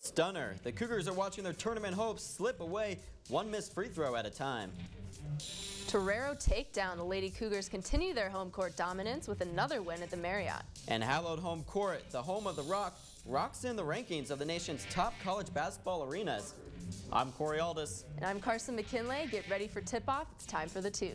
Stunner. The Cougars are watching their tournament hopes slip away one missed free throw at a time. Torero takedown. The Lady Cougars continue their home court dominance with another win at the Marriott. And hallowed home court, the home of the Rock, rocks in the rankings of the nation's top college basketball arenas. I'm Corey Aldis. And I'm Carson McKinley. Get ready for tip-off. It's time for the two.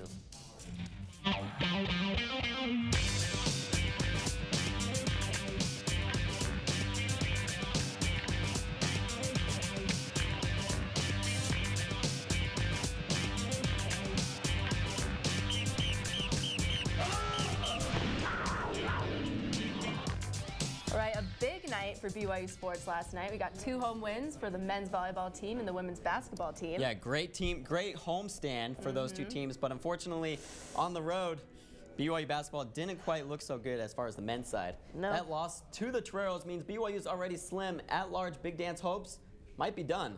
Night for BYU sports last night. We got two home wins for the men's volleyball team and the women's basketball team. Yeah, great team, great home stand for those two mm-hmm. teams, but unfortunately on the road, BYU basketball didn't quite look so good as far as the men's side. No. That loss to the Toreros means BYU's already slim at-large Big Dance hopes might be done.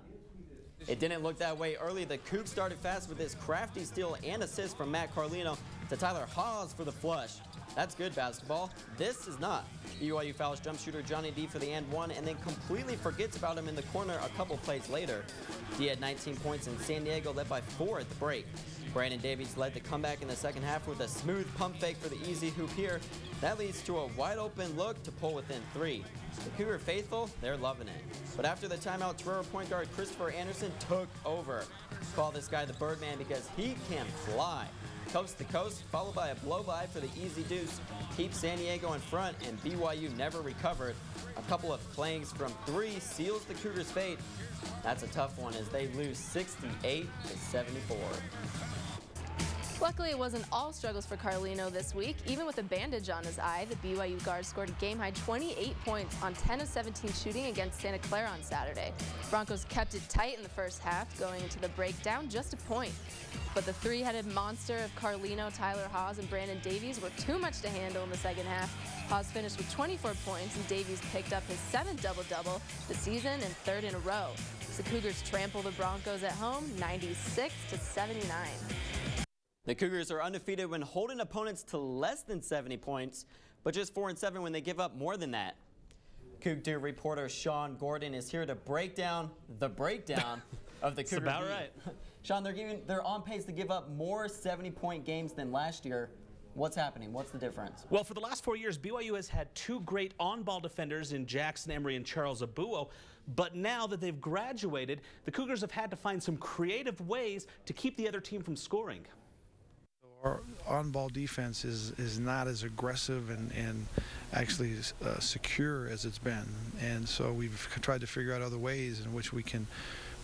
It didn't look that way early. The Cougs started fast with this crafty steal and assist from Matt Carlino to Tyler Haws for the flush. That's good basketball. This is not. BYU fouls jump shooter Johnny Dee for the and one and then completely forgets about him in the corner a couple plays later. D had 19 points and San Diego led by four at the break. Brandon Davies led the comeback in the second half with a smooth pump fake for the easy hoop here. That leads to a wide open look to pull within three. The Cougar faithful, they're loving it. But after the timeout, Torero point guard Christopher Anderson took over. Call this guy the Birdman because he can fly. Coast to coast, followed by a blow by for the easy deuce. Keeps San Diego in front, and BYU never recovered. A couple of clangs from three seals the Cougars' fate. That's a tough one as they lose 68 to 74. Luckily, it wasn't all struggles for Carlino this week. Even with a bandage on his eye, the BYU guard scored a game-high 28 points on 10 of 17 shooting against Santa Clara on Saturday. Broncos kept it tight in the first half, going into the breakdown just a point. But the three-headed monster of Carlino, Tyler Haws, and Brandon Davies were too much to handle in the second half. Haws finished with 24 points, and Davies picked up his seventh double-double the season and third in a row. The Cougars trample the Broncos at home, 96 to 79. The Cougars are undefeated when holding opponents to less than 70 points, but just 4 and 7 when they give up more than that. CougTube reporter Sean Gordon is here to break down the breakdown of the Cougars. about right. Sean, they're giving they're on pace to give up more 70-point games than last year. What's happening? What's the difference? Well, for the last four years, BYU has had two great on-ball defenders in Jackson Emery and Charles Abouo. But now that they've graduated, the Cougars have had to find some creative ways to keep the other team from scoring. Our on-ball defense is, is not as aggressive and, and actually uh, secure as it's been, and so we've tried to figure out other ways in which we can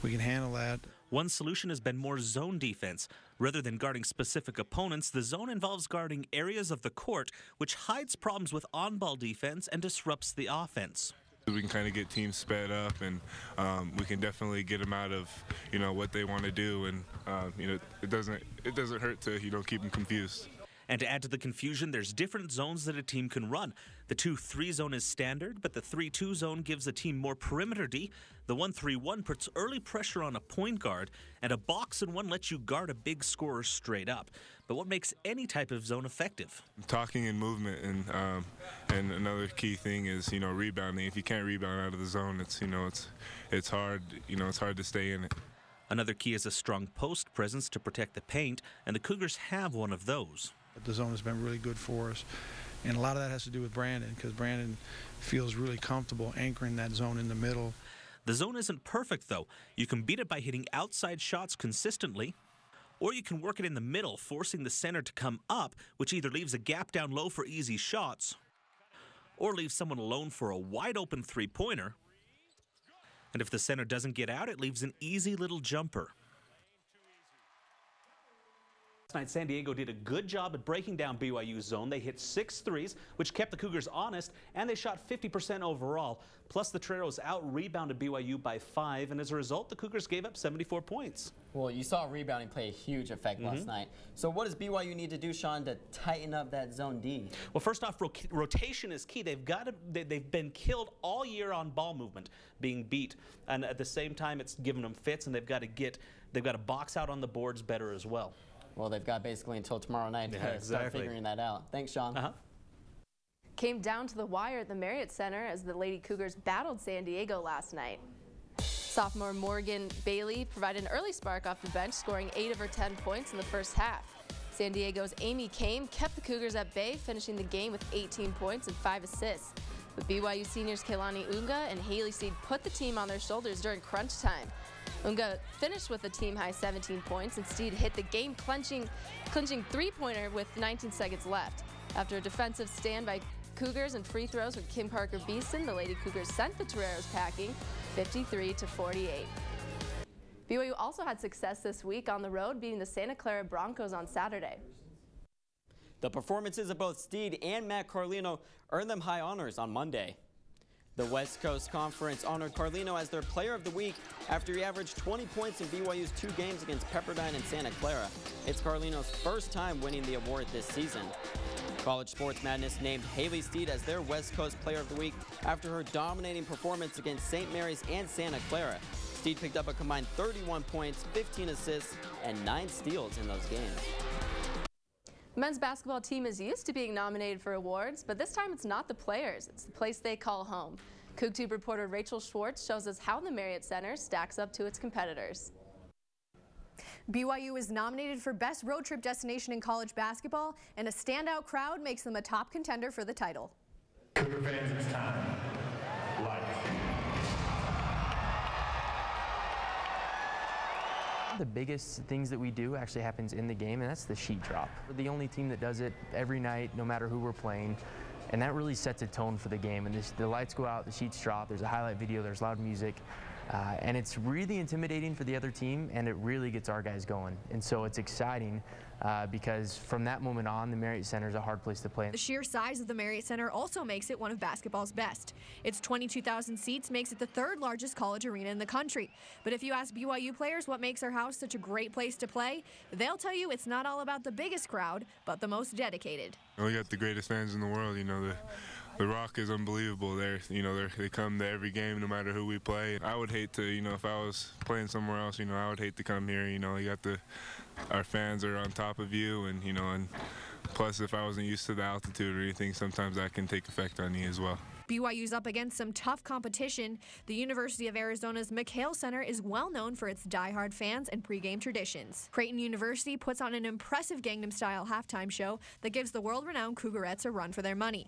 we can handle that. One solution has been more zone defense. Rather than guarding specific opponents, the zone involves guarding areas of the court, which hides problems with on ball defense and disrupts the offense. We can kind of get teams sped up, and um, we can definitely get them out of, you know, what they want to do, and um, you know, it doesn't it doesn't hurt to you know keep them confused. And to add to the confusion, there's different zones that a team can run. The 2 3 zone is standard, but the 3 2 zone gives a team more perimeter D. The 1 3 1 puts early pressure on a point guard, and a box and one lets you guard a big scorer straight up. But what makes any type of zone effective? Talking and movement, and um, and another key thing is you know rebounding. If you can't rebound out of the zone, it's you know it's it's hard you know it's hard to stay in it. Another key is a strong post presence to protect the paint, and the Cougars have one of those. The zone has been really good for us, and a lot of that has to do with Brandon because Brandon feels really comfortable anchoring that zone in the middle. The zone isn't perfect, though. You can beat it by hitting outside shots consistently, or you can work it in the middle, forcing the center to come up, which either leaves a gap down low for easy shots, or leaves someone alone for a wide open three pointer. And if the center doesn't get out, it leaves an easy little jumper. Last night, San Diego did a good job at breaking down BYU's zone. They hit six threes, which kept the Cougars honest, and they shot 50% overall. Plus, the Toreros out-rebounded BYU by five, and as a result, the Cougars gave up 74 points. Well, you saw rebounding play a huge effect last mm-hmm. night. So what does BYU need to do, Sean, to tighten up that zone D? Well, first off, ro- rotation is key. They've got to, they, they've been killed all year on ball movement, being beat, and at the same time, it's given them fits, and they've got to get, they've got to box out on the boards better as well. Well, they've got basically until tomorrow night to Yeah, start figuring that out. Thanks, Sean. Uh-huh. Came down to the wire at the Marriott Center as the Lady Cougars battled San Diego last night. Sophomore Morgan Bailey provided an early spark off the bench, scoring 8 of her 10 points in the first half. San Diego's Amy Kame kept the Cougars at bay, finishing the game with 18 points and 5 assists. But BYU seniors Kaylani Unga and Haley Steed put the team on their shoulders during crunch time. Unga finished with a team-high 17 points, and Steed hit the game-clinching clinching three-pointer with 19 seconds left. After a defensive stand by Cougars and free throws with Kim Parker Beeson, the Lady Cougars sent the Toreros packing 53 to 48. BYU also had success this week on the road, beating the Santa Clara Broncos on Saturday. The performances of both Steed and Matt Carlino earned them high honors on Monday. The West Coast Conference honored Carlino as their player of the week after he averaged 20 points in BYU's two games against Pepperdine and Santa Clara. It's Carlino's first time winning the award this season. College Sports Madness named Haley Steed as their West Coast Player of the Week after her dominating performance against St. Mary's and Santa Clara. Steed picked up a combined 31 points, 15 assists, and 9 steals in those games. The men's basketball team is used to being nominated for awards, but this time it's not the players, it's the place they call home. CougTube reporter Rachel Schwartz shows us how the Marriott Center stacks up to its competitors. BYU is nominated for Best Road Trip Destination in College Basketball, and a standout crowd makes them a top contender for the title. Cougar fans, it's time. The biggest things that we do actually happens in the game, and that's the sheet drop. We're the only team that does it every night, no matter who we're playing. And that really sets a tone for the game. And this, the lights go out, the sheets drop, there's a highlight video, there's loud music. Uh, and it's really intimidating for the other team, and it really gets our guys going. And so it's exciting uh, because from that moment on, the Marriott Center is a hard place to play. The sheer size of the Marriott Center also makes it one of basketball's best. Its 22,000 seats makes it the third largest college arena in the country. But if you ask BYU players what makes our house such a great place to play, they'll tell you it's not all about the biggest crowd, but the most dedicated. We got the greatest fans in the world, you know. The, the Rock is unbelievable. There, you know, they come to every game, no matter who we play. I would hate to, you know, if I was playing somewhere else, you know, I would hate to come here. You know, you got the, our fans are on top of you, and you know, and plus if I wasn't used to the altitude or anything, sometimes that can take effect on you as well. BYU's up against some tough competition. The University of Arizona's McKale Center is well known for its die-hard fans and pregame traditions. Creighton University puts on an impressive Gangnam Style halftime show that gives the world-renowned Cougarettes a run for their money.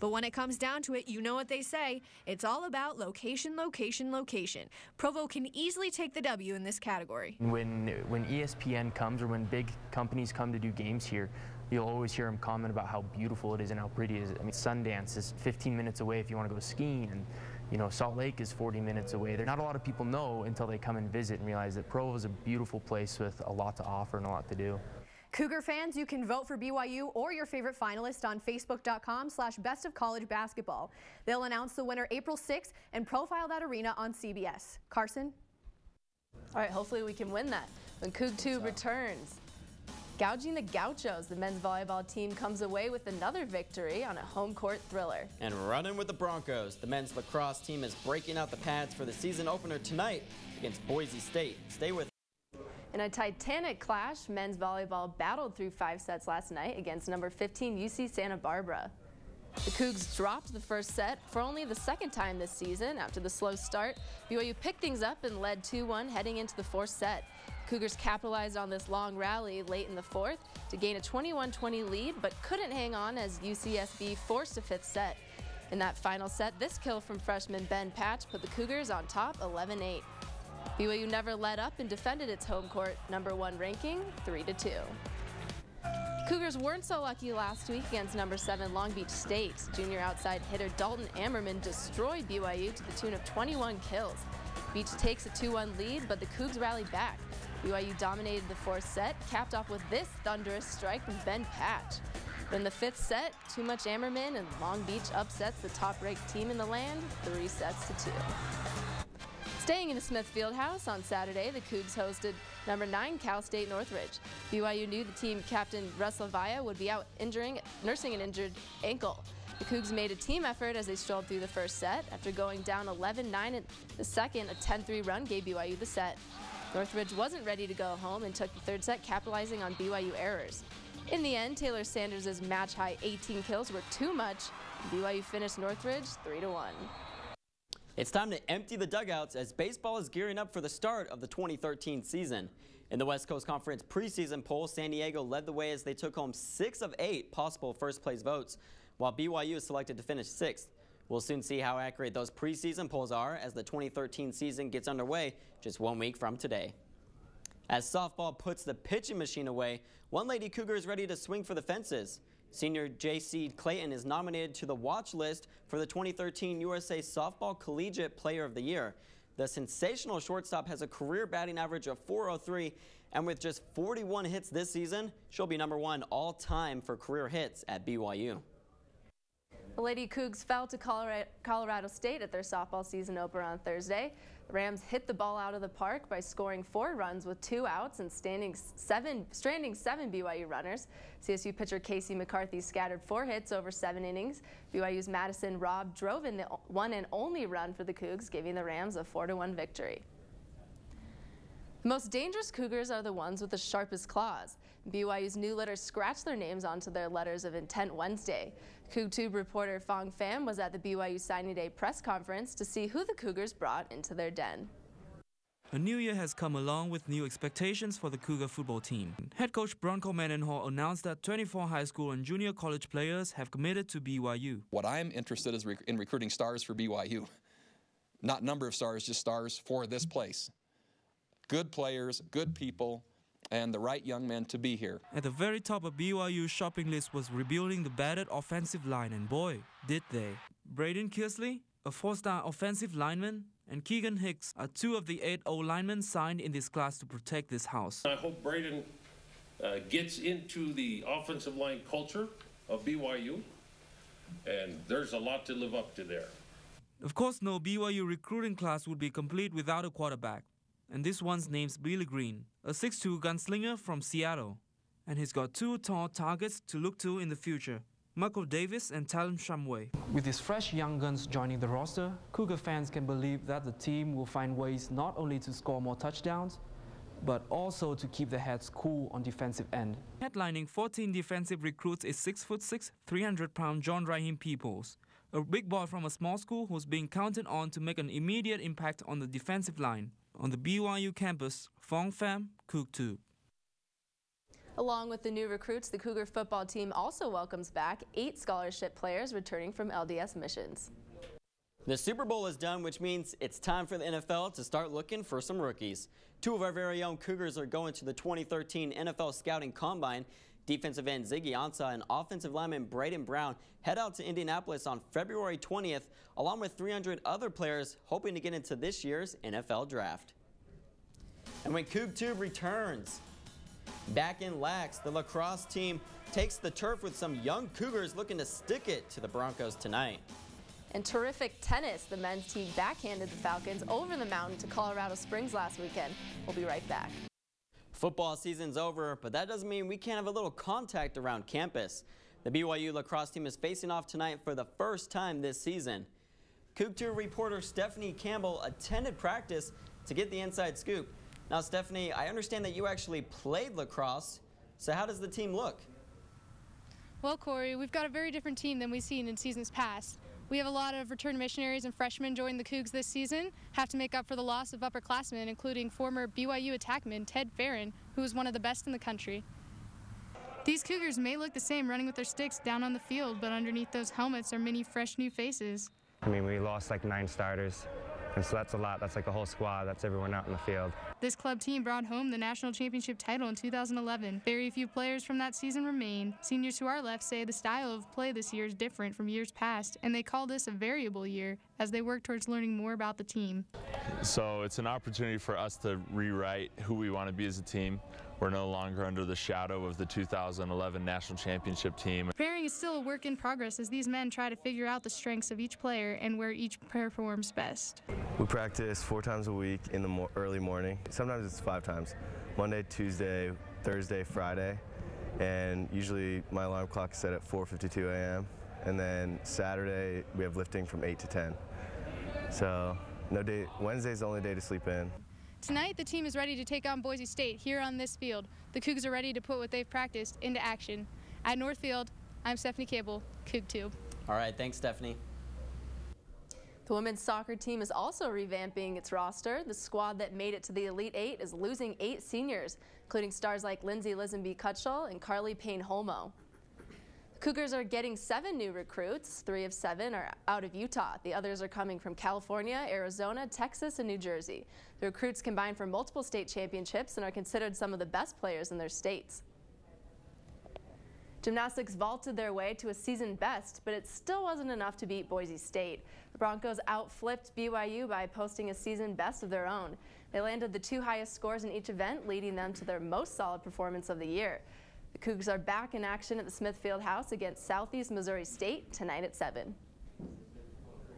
But when it comes down to it, you know what they say. It's all about location, location, location. Provo can easily take the W in this category. When, when ESPN comes or when big companies come to do games here, you'll always hear them comment about how beautiful it is and how pretty it is. I mean, Sundance is 15 minutes away if you want to go skiing, and you know, Salt Lake is 40 minutes away. There, not a lot of people know until they come and visit and realize that Provo is a beautiful place with a lot to offer and a lot to do. Cougar fans, you can vote for BYU or your favorite finalist on facebook.com slash best of college basketball. They'll announce the winner April 6th and profile that arena on CBS. Carson? All right, hopefully we can win that when CougTube returns. Gouging the Gauchos, the men's volleyball team comes away with another victory on a home court thriller. And running with the Broncos, the men's lacrosse team is breaking out the pads for the season opener tonight against Boise State. Stay with in a titanic clash, men's volleyball battled through five sets last night against number 15 UC Santa Barbara. The Cougs dropped the first set for only the second time this season. After the slow start, BYU picked things up and led 2-1 heading into the fourth set. Cougars capitalized on this long rally late in the fourth to gain a 21-20 lead, but couldn't hang on as UCSB forced a fifth set. In that final set, this kill from freshman Ben Patch put the Cougars on top 11-8. BYU never let up and defended its home court number one ranking 3 to 2. Cougars weren't so lucky last week against number seven Long Beach State. Junior outside hitter Dalton Ammerman destroyed BYU to the tune of 21 kills. Beach takes a 2-1 lead, but the Cougs rallied back. BYU dominated the fourth set, capped off with this thunderous strike from Ben Patch. But in the fifth set, too much Ammerman and Long Beach upsets the top-ranked team in the land, three sets to two. Staying in the Smith Fieldhouse on Saturday, the Cougs hosted number 9 Cal State Northridge. BYU knew the team captain Russell Vaya would be out injuring, nursing an injured ankle. The Cougs made a team effort as they strolled through the first set. After going down 11-9 in the second, a 10-3 run gave BYU the set. Northridge wasn't ready to go home and took the third set, capitalizing on BYU errors. In the end, Taylor Sander's match-high 18 kills were too much. BYU finished Northridge 3-1. It's time to empty the dugouts as baseball is gearing up for the start of the 2013 season. In the West Coast Conference preseason poll, San Diego led the way as they took home six of eight possible first place votes, while BYU is selected to finish sixth. We'll soon see how accurate those preseason polls are as the 2013 season gets underway just one week from today. As softball puts the pitching machine away, one Lady Cougar is ready to swing for the fences. Senior J.C. Clayton is nominated to the watch list for the 2013 USA Softball Collegiate Player of the Year. The sensational shortstop has a career batting average of 403, and with just 41 hits this season, she'll be number one all time for career hits at BYU. The Lady Cougs fell to Colorado State at their softball season opener on Thursday. The Rams hit the ball out of the park by scoring four runs with two outs and standing seven, stranding seven BYU runners. CSU pitcher Casey McCarthy scattered four hits over seven innings. BYU's Madison Robb drove in the one and only run for the Cougs, giving the Rams a 4-1 victory. The most dangerous Cougars are the ones with the sharpest claws. BYU's new litter scratched their names onto their letters of intent Wednesday. CougTube reporter Fong Pham was at the BYU Signing Day press conference to see who the Cougars brought into their den. A new year has come along with new expectations for the Cougar football team. Head coach Bronco Mendenhall announced that 24 high school and junior college players have committed to BYU. What I'm interested is in recruiting stars for BYU. Not number of stars, just stars for this place good players, good people, and the right young men to be here. At the very top of BYU's shopping list was rebuilding the battered offensive line, and boy, did they. Braden Kearsley, a four-star offensive lineman, and Keegan Hicks are two of the eight O linemen signed in this class to protect this house. I hope Braden uh, gets into the offensive line culture of BYU, and there's a lot to live up to there. Of course, no BYU recruiting class would be complete without a quarterback and this one's name's Billy Green, a 6'2 gunslinger from Seattle. And he's got two tall targets to look to in the future. Michael Davis and Talon Shumway. With these fresh young guns joining the roster, Cougar fans can believe that the team will find ways not only to score more touchdowns, but also to keep their heads cool on defensive end. Headlining 14 defensive recruits is 6'6", 300-pound John Raheem Peoples, a big boy from a small school who's being counted on to make an immediate impact on the defensive line on the BYU campus, Fong Pham, CougTube. Along with the new recruits, the Cougar football team also welcomes back eight scholarship players returning from LDS missions. The Super Bowl is done, which means it's time for the NFL to start looking for some rookies. Two of our very own Cougars are going to the 2013 NFL Scouting Combine. Defensive end Ziggy Ansah and offensive lineman Braden Brown head out to Indianapolis on February 20th, along with 300 other players hoping to get into this year's NFL Draft. And when CougTube returns, back in Lax, the lacrosse team takes the turf with some young Cougars looking to stick it to the Broncos tonight. And terrific tennis, the men's team backhanded the Falcons over the mountain to Colorado Springs last weekend. We'll be right back. Football season's over, but that doesn't mean we can't have a little contact around campus. The BYU lacrosse team is facing off tonight for the first time this season. CougTube reporter Stephanie Campbell attended practice to get the inside scoop. Now, Stephanie, I understand that you actually played lacrosse, so how does the team look? Well, Corey, we've got a very different team than we've seen in seasons past. We have a lot of return missionaries and freshmen join the Cougs this season, have to make up for the loss of upperclassmen, including former BYU attackman Ted Farron, who is one of the best in the country. These Cougars may look the same running with their sticks down on the field, but underneath those helmets are many fresh new faces. I mean, we lost like nine starters. And so that's a lot. That's like a whole squad. That's everyone out in the field. This club team brought home the national championship title in 2011. Very few players from that season remain. Seniors to our left say the style of play this year is different from years past, and they call this a variable year as they work towards learning more about the team. So it's an opportunity for us to rewrite who we want to be as a team. We're no longer under the shadow of the 2011 national championship team. Preparing is still a work in progress as these men try to figure out the strengths of each player and where each performs best. We practice four times a week in the mo early morning. Sometimes it's five times. Monday, Tuesday, Thursday, Friday. And usually my alarm clock is set at 4.52 a.m. And then Saturday, we have lifting from 8 to 10. So no day, Wednesday's the only day to sleep in. Tonight, the team is ready to take on Boise State here on this field. The Cougs are ready to put what they've practiced into action. At Northfield, I'm Stephanie Cable, CougTube. All right, thanks, Stephanie. The women's soccer team is also revamping its roster. The squad that made it to the Elite Eight is losing eight seniors, including stars like Lindsay Lisenby Cutshall and Carly Payne Holmo. Cougars are getting seven new recruits. Three of seven are out of Utah. The others are coming from California, Arizona, Texas, and New Jersey. The recruits combine for multiple state championships and are considered some of the best players in their states. Gymnastics vaulted their way to a season best, but it still wasn't enough to beat Boise State. The Broncos outflipped BYU by posting a season best of their own. They landed the two highest scores in each event, leading them to their most solid performance of the year. The Cougs are back in action at the Smith Fieldhouse against Southeast Missouri State tonight at 7.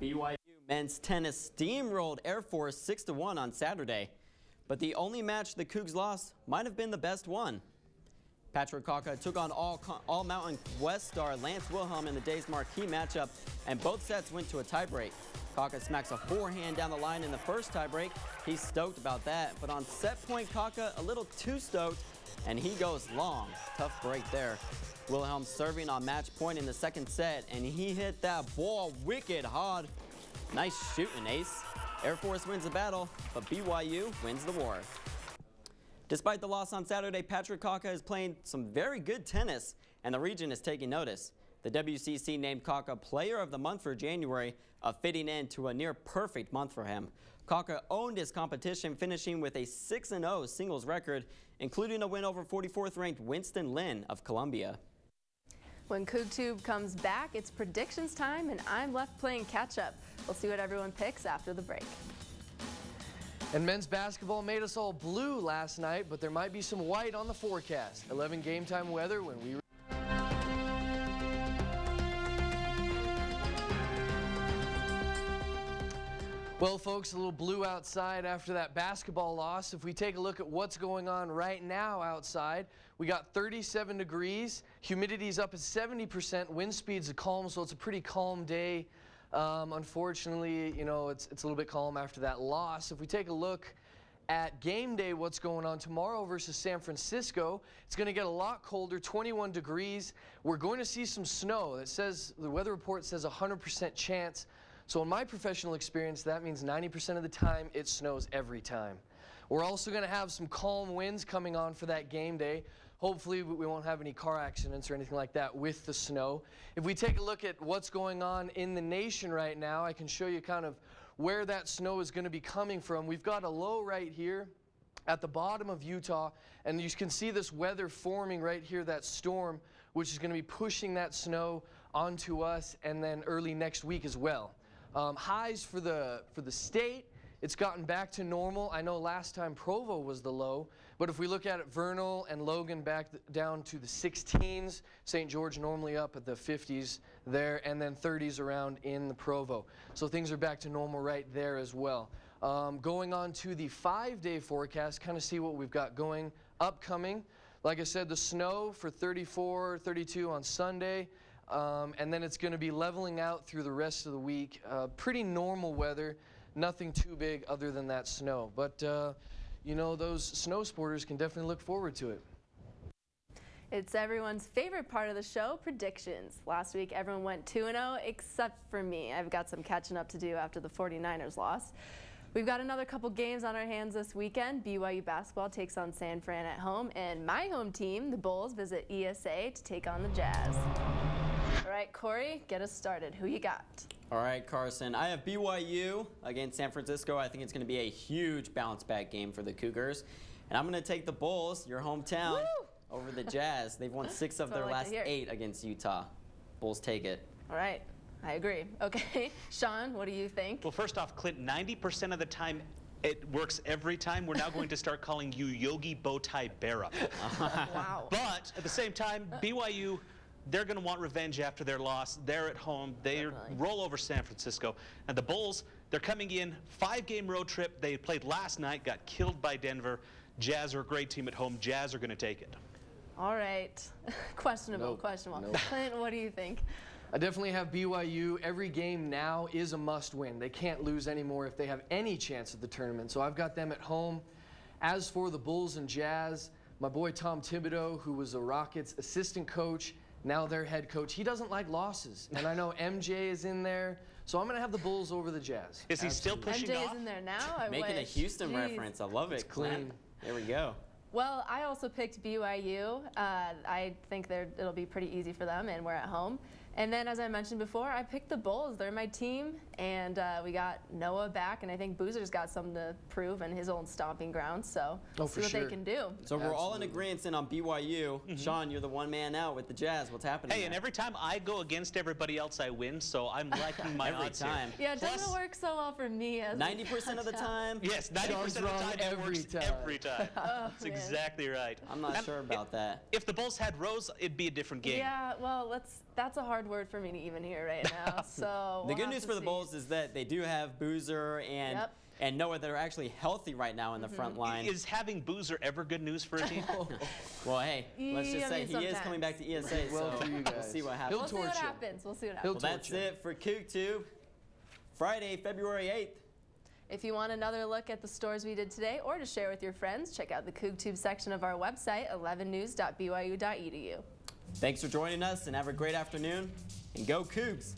BYU men's tennis steamrolled Air Force 6-1 on Saturday. But the only match the Cougs lost might have been the best one. Patrick Kawka took on all, all Mountain West star Lance Wilhelm in the day's marquee matchup, and both sets went to a tiebreak. Kawka smacks a forehand down the line in the first tiebreak. He's stoked about that, but on set point, Kawka a little too stoked, and he goes long. Tough break there. Wilhelm serving on match point in the second set, and he hit that ball wicked hard. Nice shooting, Ace. Air Force wins the battle, but BYU wins the war. Despite the loss on Saturday, Patrick Kawka is playing some very good tennis, and the region is taking notice. The WCC named Kawka Player of the Month for January, a fitting end to a near perfect month for him. Kawka owned his competition, finishing with a 6-0 singles record, including a win over 44th-ranked Winston Lin of Columbia. When CougTube comes back, it's predictions time, and I'm left playing catch-up. We'll see what everyone picks after the break. And men's basketball made us all blue last night, but there might be some white on the forecast. 11 game time weather when we Well, folks, a little blue outside after that basketball loss. If we take a look at what's going on right now outside, we got 37 degrees, humidity's up at 70%, wind speed's a calm, so it's a pretty calm day. Um, unfortunately, you know, it's, it's a little bit calm after that loss. If we take a look at game day, what's going on tomorrow versus San Francisco, it's going to get a lot colder, 21 degrees. We're going to see some snow. It says, the weather report says 100% chance. So in my professional experience, that means 90% of the time it snows every time. We're also going to have some calm winds coming on for that game day. Hopefully we won't have any car accidents or anything like that with the snow. If we take a look at what's going on in the nation right now, I can show you kind of where that snow is going to be coming from. We've got a low right here at the bottom of Utah, and you can see this weather forming right here, that storm, which is going to be pushing that snow onto us and then early next week as well. Um, highs for the, for the state, it's gotten back to normal. I know last time Provo was the low, but if we look at it, Vernal and Logan back down to the 16s, St. George normally up at the 50s there, and then 30s around in the Provo. So things are back to normal right there as well. Um, going on to the five-day forecast, kind of see what we've got going upcoming. Like I said, the snow for 34, 32 on Sunday. Um, and then it's going to be leveling out through the rest of the week. Uh, pretty normal weather, nothing too big other than that snow. But uh, you know, those snow sporters can definitely look forward to it. It's everyone's favorite part of the show, predictions. Last week, everyone went 2-0, except for me. I've got some catching up to do after the 49ers loss. We've got another couple games on our hands this weekend. BYU basketball takes on San Fran at home, and my home team, the Bulls, visit ESA to take on the Jazz. All right, Corey, get us started. Who you got? All right, Carson. I have BYU against San Francisco. I think it's going to be a huge bounce back game for the Cougars. And I'm going to take the Bulls, your hometown, Woo! over the Jazz. They've won six of their like last eight against Utah. Bulls take it. All right. I agree. Okay. Sean, what do you think? Well, first off, Clint, 90% of the time it works every time. We're now going to start calling you Yogi Bowtie Berra. wow. But at the same time, BYU they're going to want revenge after their loss. They're at home. They roll over San Francisco. And the Bulls, they're coming in, five-game road trip. They played last night, got killed by Denver. Jazz are a great team at home. Jazz are going to take it. All right. questionable, nope. questionable. Nope. Clint, what do you think? I definitely have BYU. Every game now is a must-win. They can't lose anymore if they have any chance at the tournament. So I've got them at home. As for the Bulls and Jazz, my boy Tom Thibodeau, who was a Rockets assistant coach, now their head coach. He doesn't like losses. And I know MJ is in there, So I'm going to have the Bulls over the Jazz. Is he still pushing MJ off? is in there now. I Making a. Houston Jeez. reference. I love it. clean. Glenn. There we go. Well, I also picked BYU. Uh, I think they're, it'll be pretty easy for them, and we're at home. And then, as I mentioned before, I picked the Bulls. They're my team, and uh, we got Noah back, and I think Boozer's got something to prove in his old stomping grounds. So Oh, see what sure. they can do. So we're all in agreement then on BYU. Sean, you're the one man out with the Jazz. What's happening? Hey, there? and every time I go against everybody else, I win, so I'm liking my Every odds time. here. Yeah, it Plus- doesn't work so well for me as 90% of the time? Yes, 90% of the wrong time it every works time. every time. Oh, That's man. exactly right. I'm not And sure about that. If the Bulls had Rose, it'd be a different game. Yeah, well, let's. That's a hard word for me to even hear right now. So The we'll good news to for the. Bulls is that they do have Boozer and Yep. and Noah that are actually healthy right now in the front mm-hmm. line. Is having Boozer ever good news for a team? well, hey, let's just say mean, he is coming back to ESA, Well, so we'll see what He'll happens. We'll see what happens. We'll see what happens. Well, that's it for CougTube. Friday, February 8th. If you want another look at the stores we did today or to share with your friends, check out the CougTube section of our website, 11news.byu.edu. Thanks for joining us and have a great afternoon. And go Cougs!